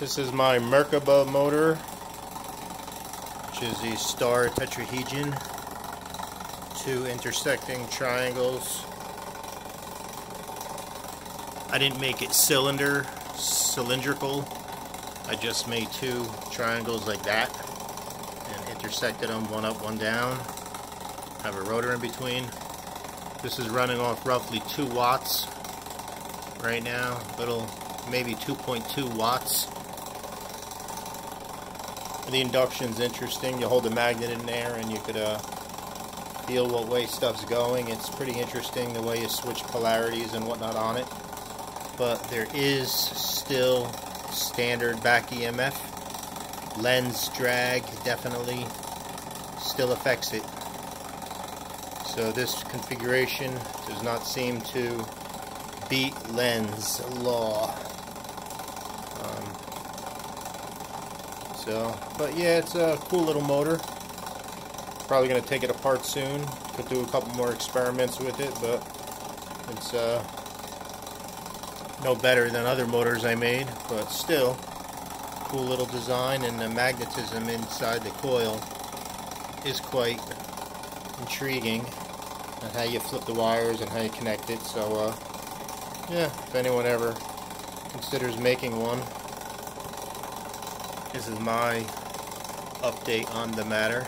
This is my Merkaba motor, which is the star tetrahedron. Two intersecting triangles. I didn't make it cylinder, cylindrical. I just made two triangles like that and intersected them one up, one down. Have a rotor in between. This is running off roughly 2 watts right now. Little, maybe 2.2 watts. The induction's interesting. You hold the magnet in there and you could uh, feel what way stuff's going. It's pretty interesting the way you switch polarities and whatnot on it. But there is still standard back EMF. Lenz drag definitely still affects it. So this configuration does not seem to beat Lenz law. So, but yeah, it's a cool little motor. Probably going to take it apart soon. Could do a couple more experiments with it, but it's uh, no better than other motors I made. But still, cool little design, and the magnetism inside the coil is quite intriguing. And how you flip the wires and how you connect it. So, uh, yeah, if anyone ever considers making one, this is my update on the matter.